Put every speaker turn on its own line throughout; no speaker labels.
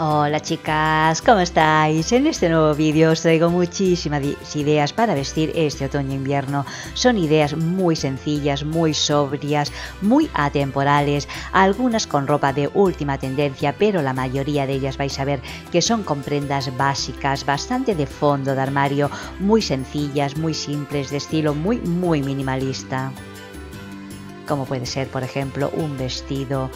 Hola chicas, ¿cómo estáis? En este nuevo vídeo os traigo muchísimas ideas para vestir este otoño-invierno. Son ideas muy sencillas, muy sobrias, muy atemporales, algunas con ropa de última tendencia, pero la mayoría de ellas vais a ver que son con prendas básicas, bastante de fondo de armario, muy sencillas, muy simples, de estilo muy, muy minimalista. Como puede ser, por ejemplo, un vestido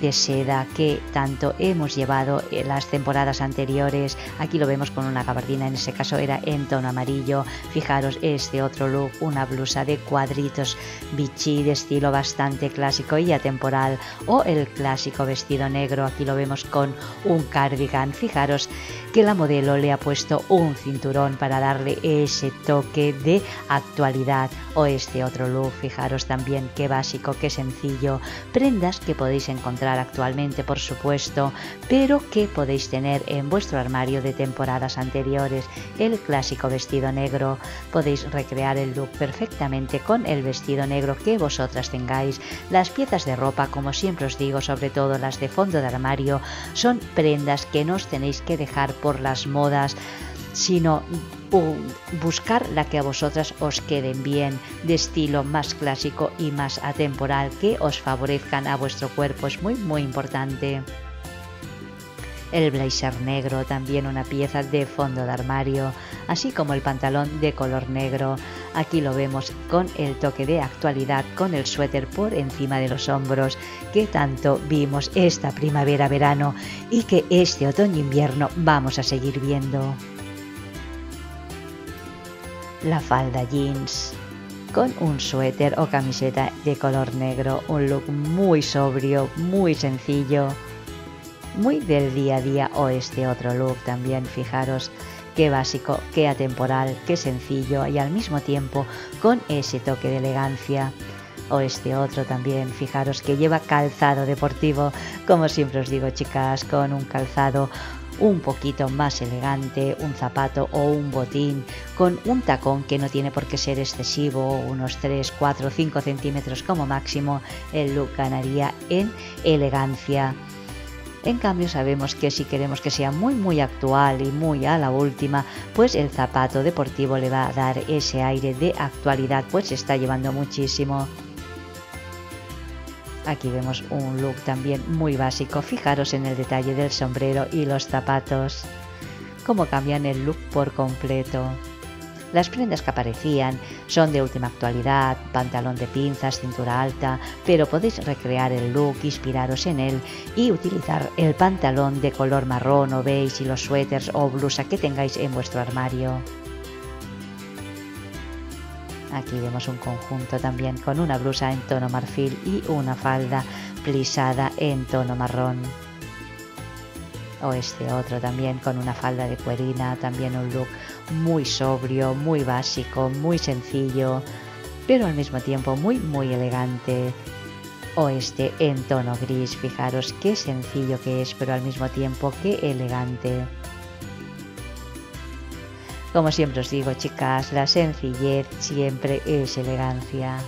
de seda que tanto hemos llevado en las temporadas anteriores. Aquí lo vemos con una gabardina, en ese caso era en tono amarillo. Fijaros este otro look, una blusa de cuadritos bichi de estilo bastante clásico y atemporal. O el clásico vestido negro, aquí lo vemos con un cardigan. Fijaros que la modelo le ha puesto un cinturón para darle ese toque de actualidad. O este otro look, fijaros también qué básico, qué sencillo. Prendas que podéis actualmente, por supuesto, pero que podéis tener en vuestro armario de temporadas anteriores. El clásico vestido negro, podéis recrear el look perfectamente con el vestido negro que vosotras tengáis. Las piezas de ropa, como siempre os digo, sobre todo las de fondo de armario, son prendas que no tenéis que dejar por las modas sino buscar la que a vosotras os queden bien, de estilo más clásico y más atemporal, que os favorezcan a vuestro cuerpo, es muy muy importante. El blazer negro, también una pieza de fondo de armario, así como el pantalón de color negro. Aquí lo vemos con el toque de actualidad, con el suéter por encima de los hombros, que tanto vimos esta primavera-verano y que este otoño-invierno vamos a seguir viendo la falda jeans con un suéter o camiseta de color negro, un look muy sobrio, muy sencillo, muy del día a día o este otro look también, fijaros qué básico, qué atemporal, qué sencillo y al mismo tiempo con ese toque de elegancia. O este otro también, fijaros que lleva calzado deportivo, como siempre os digo chicas, con un calzado un poquito más elegante, un zapato o un botín con un tacón que no tiene por qué ser excesivo, unos 3, 4, 5 centímetros como máximo, el look ganaría en elegancia. En cambio sabemos que si queremos que sea muy muy actual y muy a la última, pues el zapato deportivo le va a dar ese aire de actualidad, pues se está llevando muchísimo. Aquí vemos un look también muy básico. Fijaros en el detalle del sombrero y los zapatos. Cómo cambian el look por completo. Las prendas que aparecían son de última actualidad, pantalón de pinzas, cintura alta, pero podéis recrear el look, inspiraros en él y utilizar el pantalón de color marrón o beige y los suéteres o blusa que tengáis en vuestro armario. Aquí vemos un conjunto también con una blusa en tono marfil y una falda plisada en tono marrón. O este otro también con una falda de cuerina, también un look muy sobrio, muy básico, muy sencillo, pero al mismo tiempo muy muy elegante. O este en tono gris, fijaros qué sencillo que es, pero al mismo tiempo qué elegante. Como siempre os digo, chicas, la sencillez siempre es elegancia.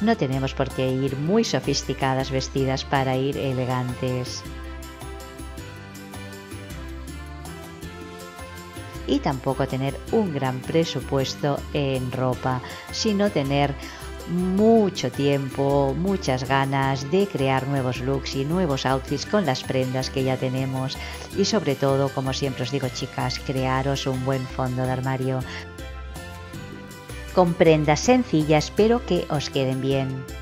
No tenemos por qué ir muy sofisticadas vestidas para ir elegantes. Y tampoco tener un gran presupuesto en ropa, sino tener mucho tiempo, muchas ganas de crear nuevos looks y nuevos outfits con las prendas que ya tenemos y sobre todo, como siempre os digo chicas, crearos un buen fondo de armario con prendas sencillas pero que os queden bien.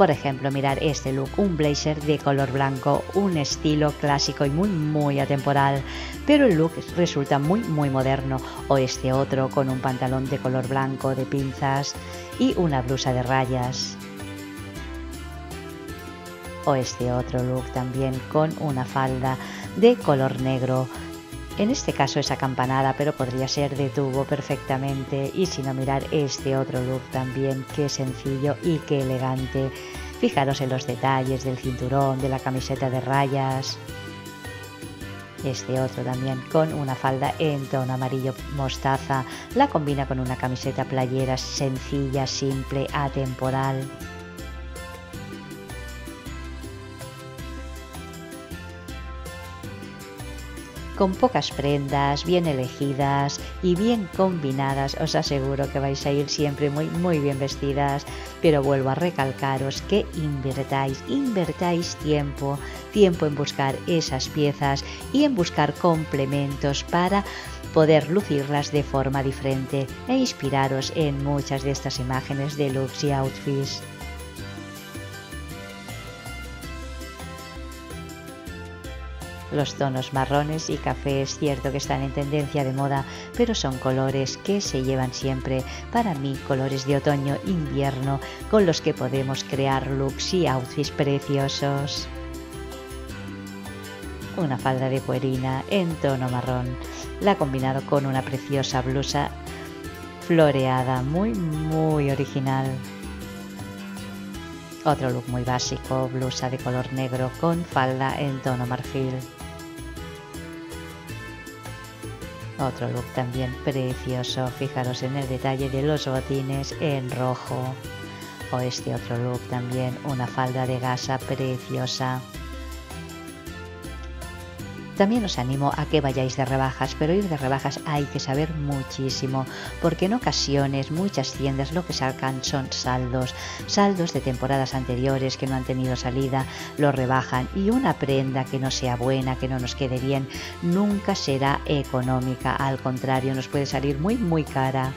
Por ejemplo, mirar este look, un blazer de color blanco, un estilo clásico y muy muy atemporal, pero el look resulta muy muy moderno, o este otro con un pantalón de color blanco de pinzas y una blusa de rayas. O este otro look también con una falda de color negro, en este caso es acampanada, pero podría ser de tubo perfectamente. Y si no mirar este otro look también, qué sencillo y qué elegante. Fijaros en los detalles del cinturón, de la camiseta de rayas. Este otro también con una falda en tono amarillo mostaza. La combina con una camiseta playera sencilla, simple, atemporal. Con pocas prendas, bien elegidas y bien combinadas, os aseguro que vais a ir siempre muy, muy bien vestidas. Pero vuelvo a recalcaros que invertáis, invertáis tiempo, tiempo en buscar esas piezas y en buscar complementos para poder lucirlas de forma diferente e inspiraros en muchas de estas imágenes de looks y outfits. Los tonos marrones y café es cierto que están en tendencia de moda, pero son colores que se llevan siempre, para mí, colores de otoño-invierno con los que podemos crear looks y outfits preciosos. Una falda de cuerina en tono marrón, la he combinado con una preciosa blusa floreada, muy muy original. Otro look muy básico, blusa de color negro con falda en tono marfil. Otro look también precioso, fijaros en el detalle de los botines en rojo. O este otro look también, una falda de gasa preciosa. También os animo a que vayáis de rebajas, pero ir de rebajas hay que saber muchísimo, porque en ocasiones muchas tiendas lo que sacan son saldos, saldos de temporadas anteriores que no han tenido salida, lo rebajan y una prenda que no sea buena, que no nos quede bien, nunca será económica, al contrario, nos puede salir muy muy cara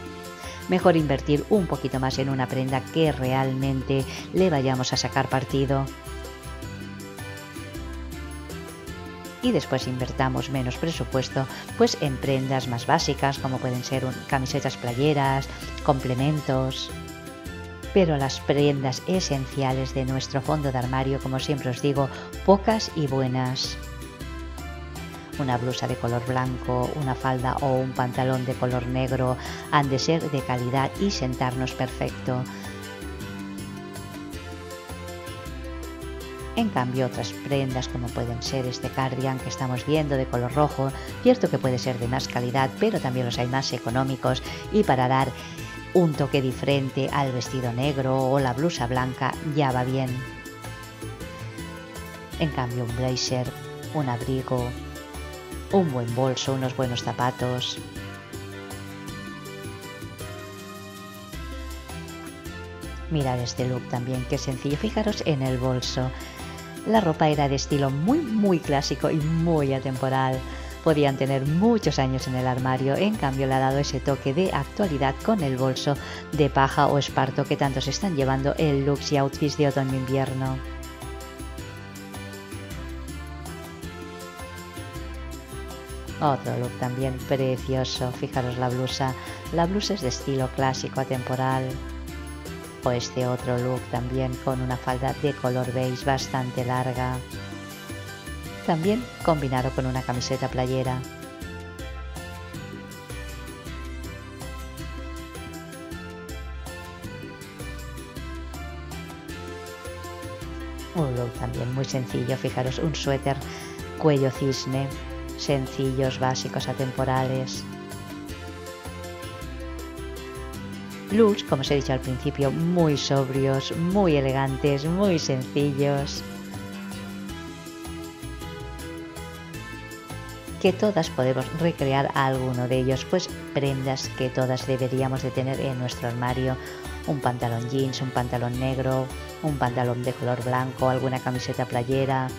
mejor invertir un poquito más en una prenda que realmente le vayamos a sacar partido. Y después invertamos menos presupuesto pues en prendas más básicas como pueden ser camisetas playeras, complementos. Pero las prendas esenciales de nuestro fondo de armario, como siempre os digo, pocas y buenas. Una blusa de color blanco, una falda o un pantalón de color negro han de ser de calidad y sentarnos perfecto En cambio, otras prendas como pueden ser este cardigan que estamos viendo de color rojo, cierto que puede ser de más calidad, pero también los hay más económicos y para dar un toque diferente al vestido negro o la blusa blanca ya va bien. En cambio, un blazer, un abrigo, un buen bolso, unos buenos zapatos. Mirad este look también, que sencillo. Fijaros en el bolso. La ropa era de estilo muy muy clásico y muy atemporal. Podían tener muchos años en el armario, en cambio le ha dado ese toque de actualidad con el bolso de paja o esparto que tantos están llevando el looks y outfits de otoño-invierno. Otro look también precioso, fijaros la blusa. La blusa es de estilo clásico atemporal, o este otro look también con una falda de color beige bastante larga. También combinado con una camiseta playera. Un look también muy sencillo, fijaros, un suéter cuello cisne, sencillos, básicos, atemporales. Looks, como os he dicho al principio, muy sobrios, muy elegantes, muy sencillos. que todas podemos recrear alguno de ellos, pues prendas que todas deberíamos de tener en nuestro armario, un pantalón jeans, un pantalón negro, un pantalón de color blanco, alguna camiseta playera,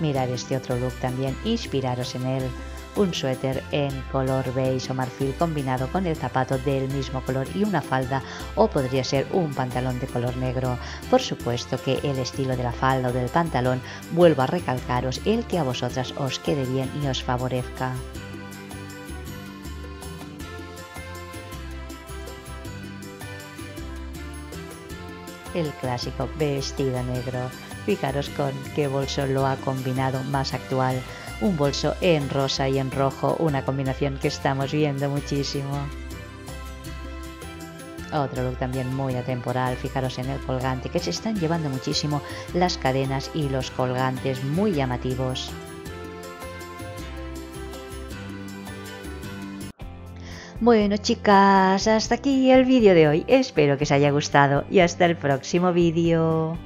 Mirar este otro look también, inspiraros en él. Un suéter en color beige o marfil combinado con el zapato del mismo color y una falda o podría ser un pantalón de color negro. Por supuesto que el estilo de la falda o del pantalón vuelvo a recalcaros el que a vosotras os quede bien y os favorezca. el clásico vestido negro. Fijaros con qué bolso lo ha combinado más actual. Un bolso en rosa y en rojo, una combinación que estamos viendo muchísimo. Otro look también muy atemporal, fijaros en el colgante, que se están llevando muchísimo las cadenas y los colgantes muy llamativos. Bueno chicas, hasta aquí el vídeo de hoy. Espero que os haya gustado y hasta el próximo vídeo.